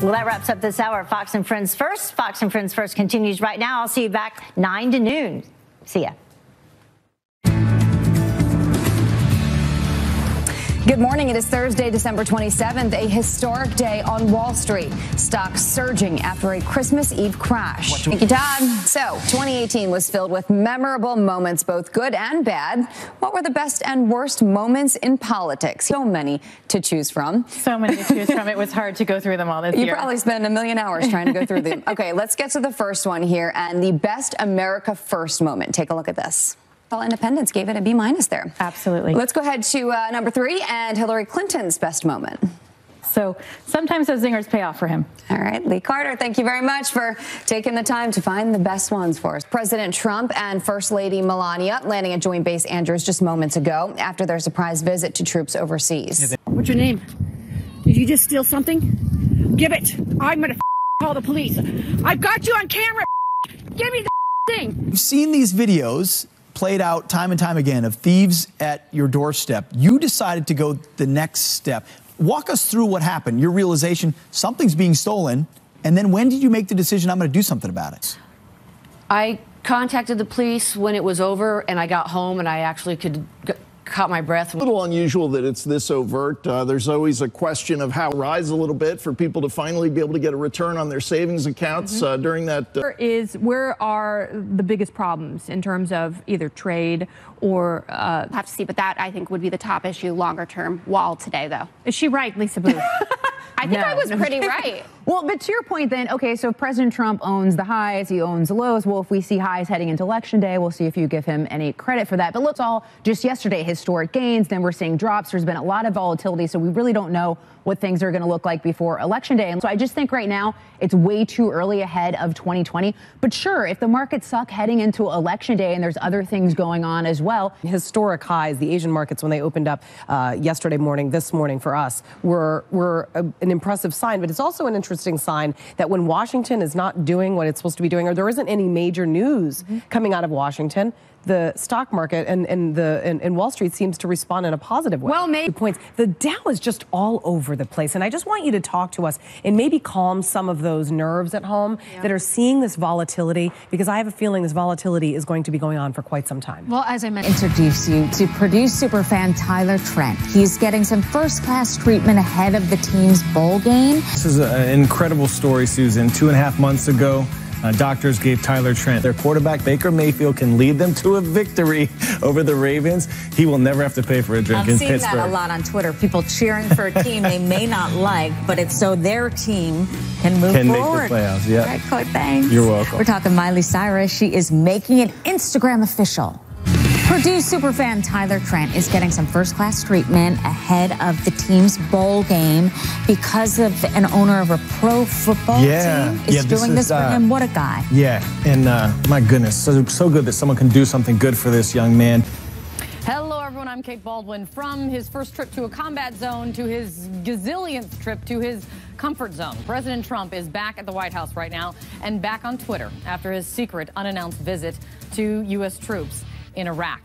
Well, that wraps up this hour Fox and Friends First. Fox and Friends First continues right now. I'll see you back 9 to noon. See ya. Good morning. It is Thursday, December 27th, a historic day on Wall Street. Stocks surging after a Christmas Eve crash. Thank you, Todd. So, 2018 was filled with memorable moments, both good and bad. What were the best and worst moments in politics? So many to choose from. So many to choose from. It was hard to go through them all this you year. You probably spent a million hours trying to go through them. Okay, let's get to the first one here and the best America First moment. Take a look at this. Well, Independence gave it a B minus there. Absolutely. Let's go ahead to uh, number three and Hillary Clinton's best moment. So sometimes those zingers pay off for him. All right, Lee Carter, thank you very much for taking the time to find the best ones for us. President Trump and First Lady Melania landing at Joint Base Andrews just moments ago after their surprise visit to troops overseas. What's your name? Did you just steal something? Give it. I'm gonna call the police. I've got you on camera. Give me the thing. You've seen these videos played out time and time again of thieves at your doorstep. You decided to go the next step. Walk us through what happened, your realization something's being stolen, and then when did you make the decision I'm going to do something about it? I contacted the police when it was over and I got home and I actually could caught my breath. A little unusual that it's this overt. Uh, there's always a question of how rise a little bit for people to finally be able to get a return on their savings accounts mm -hmm. uh, during that. Uh where is where are the biggest problems in terms of either trade or uh, have to see, but that I think would be the top issue longer term. Wall today, though. Is she right, Lisa Boothe? I think no, I was no. pretty right. Well, but to your point, then, okay, so President Trump owns the highs, he owns the lows. Well, if we see highs heading into election day, we'll see if you give him any credit for that. But let's all just yesterday historic gains. Then we're seeing drops. There's been a lot of volatility, so we really don't know what things are going to look like before election day. And so I just think right now it's way too early ahead of 2020. But sure, if the markets suck heading into election day and there's other things going on as well. Historic highs, the Asian markets when they opened up uh, yesterday morning, this morning for us, were were a, an impressive sign. But it's also an interesting sign that when Washington is not doing what it's supposed to be doing, or there isn't any major news mm -hmm. coming out of Washington, the stock market and, and the and, and, Wall Street seems to respond in a positive way. Well, maybe points. The Dow is just all over the place, and I just want you to talk to us and maybe calm some of those nerves at home yeah. that are seeing this volatility, because I have a feeling this volatility is going to be going on for quite some time. Well, as I mentioned, introduce you to Purdue superfan Tyler Trent. He's getting some first-class treatment ahead of the team's bowl game. This is an incredible story, Susan. Two and a half months ago. Uh, doctors gave Tyler Trent. Their quarterback, Baker Mayfield, can lead them to a victory over the Ravens. He will never have to pay for a drink I've in seen Pittsburgh. that a lot on Twitter. People cheering for a team they may not like, but it's so their team can move can forward. Can make the playoffs, yeah. All right, Court, thanks. You're welcome. We're talking Miley Cyrus. She is making it Instagram official. Purdue superfan Tyler Trent is getting some first class treatment ahead of the team's bowl game because of an owner of a pro football yeah. team is yeah, doing this, this for uh, him. What a guy. Yeah, and uh, my goodness, so, so good that someone can do something good for this young man. Hello, everyone. I'm Kate Bolduan. From his first trip to a combat zone to his gazillionth trip to his comfort zone, President Trump is back at the White House right now and back on Twitter after his secret, unannounced visit to U.S. troops in Iraq.